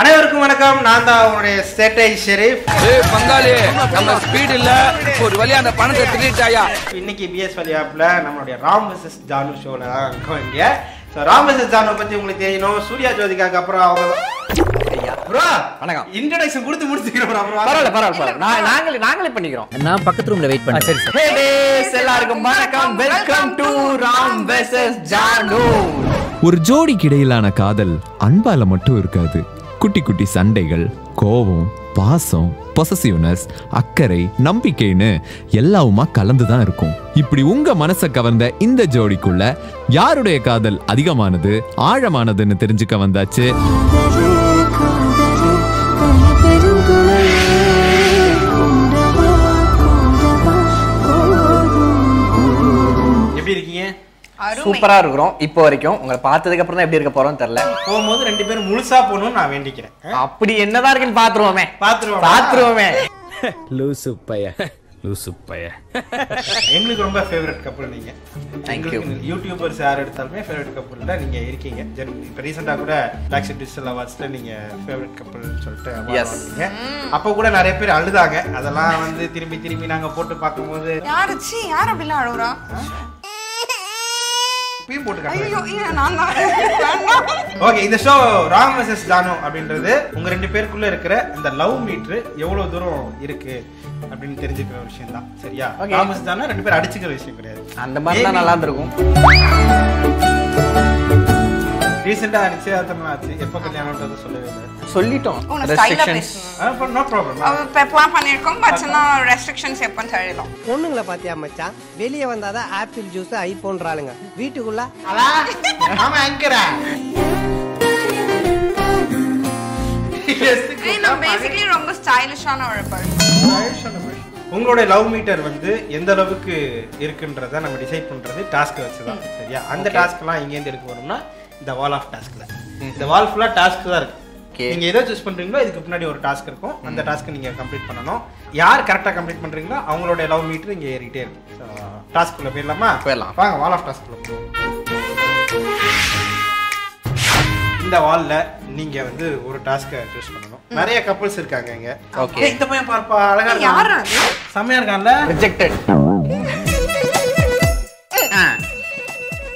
அனைவருக்கும் வணக்கம். நான் தான் உங்களுடைய சேட்டை ஷெரீப். ஏய் பங்காளி நம்ம ஸ்பீட் இல்ல. ஒரு வழியா அந்த பணத்தை திருட்டாயா இன்னைக்கு பிஎஸ் வழி ஆப்ல நம்மளுடைய ராம் வெசஸ் ஜானு ஷோல தான் இருக்கோம் இங்க ஸோ ராம் வெசஸ் ஜானு பத்தி உங்களுக்கு தெரியணும். சூர்யா ஜோதிகாக்கு அப்புறம் அவங்க. இன்ட்ரடக்ஷன் கொடுத்து முடிச்சுக்கிறோம் பரவாயில்ல பரவாயில்ல நாங்களே நாங்களே பண்ணிக்கிறோம். நான் பக்கத்து ரூம்ல வெயிட் பண்ணேன். சரி ஹே டேஸ் எல்லாருக்கும் வணக்கம். Welcome to Ram versus Janu. ஒரு ஜோடிக்கு இடையிலான காதல் அன்பால மட்டும் இருக்காது. குட்டி குட்டி சண்டைகள் கோபம் பாசம் பொசசிவ்னஸ் அக்கறை நம்பிக்கைன்னு எல்லாவுமா கலந்து தான் இருக்கும். இப்படி உங்க மனசை கவர்ந்த இந்த ஜோடிக்குள்ள யாருடைய காதல் அதிகமானது ஆழமானதுன்னு தெரிஞ்சுக்க வந்தாச்சு? சூப்பரா இருக்கிறோம். இப்போ வரைக்கும் உங்களை பார்த்ததுக்கு அப்புறம் தான் எப்படி இருக்க போறோம் தெரியல. போகும்போது ரெண்டு பேரும் முழுசா போகணும்னு நான் வேண்டிக்கிறேன். அப்படி என்னதான் இருக்குன்னு பாத்துருவோமே பாத்துருவோம் பாத்துருவோமே லூசு பைய லூசு பைய. எங்களுக்கு ரொம்ப ஃபேவரட் கப்பல் நீங்க. எங்களுக்கு யூடியூபர்ஸ் யார் எடுத்தாலுமே ஃபேவரட் கப்பல்ல நீங்க இருக்கீங்க. இப்போ ரீசெண்டாக கூட ஷிப் டிஜிட்டல் அவார்ட்ஸ்ல நீங்க ஃபேவரட் கப்பல்னு சொல்லிட்டு. வாங்குனீங்க. அப்போ கூட நிறைய பேர் அழுதாங்க. அதெல்லாம் வந்து திரும்பி திரும்பி நாங்க போட்டு பார்க்கும்போது யாரு? சி யார் அப்படிலாம் அழுவுறா? இப்பயும் போட்டு ஐயோ. ஓகே இந்த ஷோ ராம் வெசஸ் ஜானு அப்படின்றது உங்க ரெண்டு பேருக்குள்ள இருக்கிற இந்த லவ் மீட்ரு எவ்வளவு தூரம் இருக்கு அப்படின்னு தெரிஞ்சுக்கிற விஷயம் தான் சரியா. ராம் வெசஸ் ஜானு ரெண்டு பேரும் அடிச்சுக்கிற விஷயம் கிடையாது அந்த மாதிரி தான் நல்லா இருந்திருக்கும் ரீசெண்டா நிச்சயதார்த்தம் ஆச்சு. எப்போ கல்யாணம்ன்றது சொல்லவே இல்லை. சொல்லிட்டோம். ரெஸ்ட்ரிக்ஷன்ஸ் நோ ப்ராப்ளம் அவ பெப்லாம் பண்ணிருக்கோம் பட் ஆனா ரெஸ்ட்ரிக்ஷன்ஸ் எப்பன்னு தெரியலாம் பொண்ணுங்களை பாத்தியா மச்சான் வெளியே வந்தாதான் ஆப்பிள் ஜூஸ் ஐபோன்றாளுங்க வீட்டுக்குள்ள ஆமா அங்கரா நான் பேசிக்கலி ரொம்ப ஸ்டைலிஷான ஒரு பர்சன் உங்களுடைய லவ் மீட்டர் வந்து எந்த அளவுக்கு இருக்குன்றத நம்ம டிசைட் பண்றது டாஸ்க் வச்சு தான் சரியா? அந்த டாஸ்க்லாம் எங்கேருந்து எடுக்க வரும்னா இந்த வால் ஆஃப் டாஸ்க்ல இந்த வால் ஃபுல்லா டாஸ்க் தான் இருக்கு. Okay. நீங்க எதை சூஸ் பண்றீங்களோ இதுக்கு முன்னாடி ஒரு டாஸ்க் இருக்கும். அந்த டாஸ்க்கை நீங்க கம்ப்ளீட் பண்ணணும். யார் கரெக்டா கம்ப்ளீட் பண்றீங்களோ அவங்களுடைய லவ் மீட்டர் இங்க ஏறிட்டே இருக்கும் டாஸ்க் உள்ள போயிடலாமா? போயிடலாம். வாங்க வால் ஆஃப் டாஸ்க் இந்த வால்ல நீங்க வந்து ஒரு டாஸ்க்கை சூஸ் பண்ணணும். நிறைய கப்பல்ஸ் இருக்காங்க இங்க. Okay. ஏய், இந்த பையன் பார்ப்பா. அழகா யாரு இருக்கான். செம்மையா இருக்கான்ல? ரிஜெக்டட்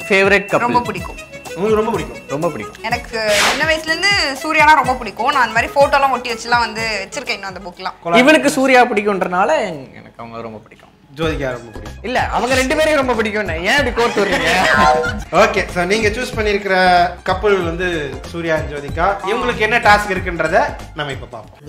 ஃபேவரட் ரொம்ப கப்பல் பிடிக்கும். உங்களுக்கு ரொம்ப பிடிக்கும். ரொம்ப பிடிக்கும். எனக்கு சின்ன வயசுல இருந்து சூர்யானா ரொம்ப பிடிக்கும். நான் அந்த மாதிரி போட்டோ எல்லாம் ஒட்டி வச்சுலாம் வந்து வச்சிருக்கேன் இன்னும் அந்த புக்லாம் இவனுக்கு சூர்யா பிடிக்கும்ன்றனால எனக்கு அவங்க ரொம்ப பிடிக்கும். ஜோதிகா ரொம்ப பிடிக்கும். இல்ல அவங்க ரெண்டு பேரையும் ரொம்ப பிடிக்கும். ஏன் இப்படி கோர்த்து விடுறீங்க? ஓகே ஸோ நீங்க சூஸ் பண்ணியிருக்கிற கப்பல் வந்து சூர்யா ஜோதிகா. இவங்களுக்கு என்ன டாஸ்க் இருக்குன்றத நம்ம இப்ப பார்ப்போம்.